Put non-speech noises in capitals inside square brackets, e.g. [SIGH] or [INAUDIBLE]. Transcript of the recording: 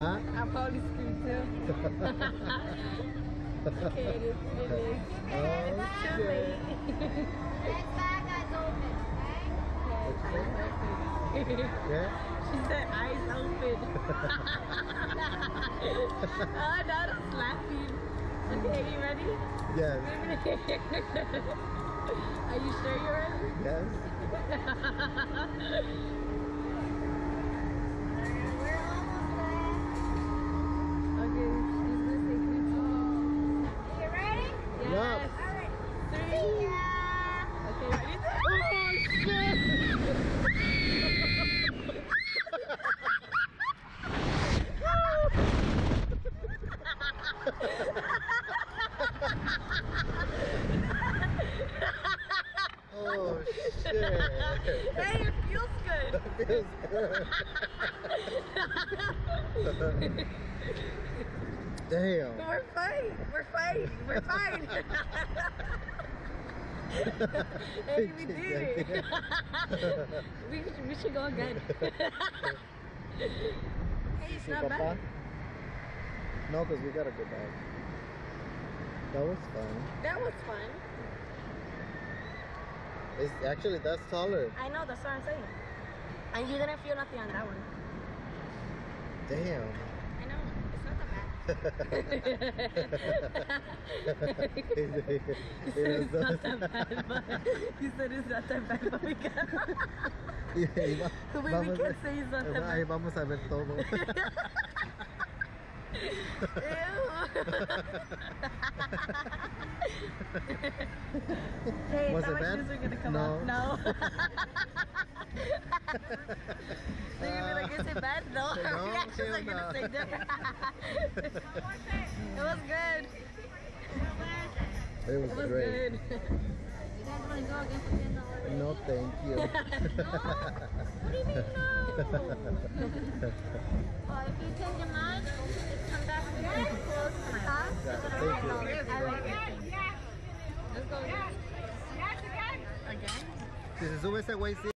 Huh? I'll probably scream too. [LAUGHS] okay, it is. Is. Oh, It's too late. Next bag is open, okay? Yeah? She said eyes open. oh, now I'm slapping. Okay, you ready? Yes. [LAUGHS] Are you sure you're ready? Yes. [LAUGHS] Oh shit. Hey, it feels good. Feels good. Damn. We're fine. We're fine. We're [LAUGHS] fine. hey, we [LAUGHS] did it. [LAUGHS] we, we should go again. hey, it's not bad. No, because we gotta go back. That was fun. That was fun. It's actually that's taller. I know, that's what I'm saying. And you didn't feel nothing on that one. Damn. I know, it's not that bad. [LAUGHS] You said it's not that bad, but [LAUGHS] you said it's not that bad, but we got. Wait, Wait, we can't say it's not that Ay, bad. vamos a ver todo. [LAUGHS] hey, Was it my bad? are gonna come No. off? No. [LAUGHS] They're gonna be like, is it uh, bad? No, [LAUGHS] No, [LAUGHS] our reactions hell are gonna no. say different. it was good. It was, It was great. good. You guys want to go again for ten dollars? No, thank you. What do you mean no? well, if you change your mind, just come back se sube ese güey, sí.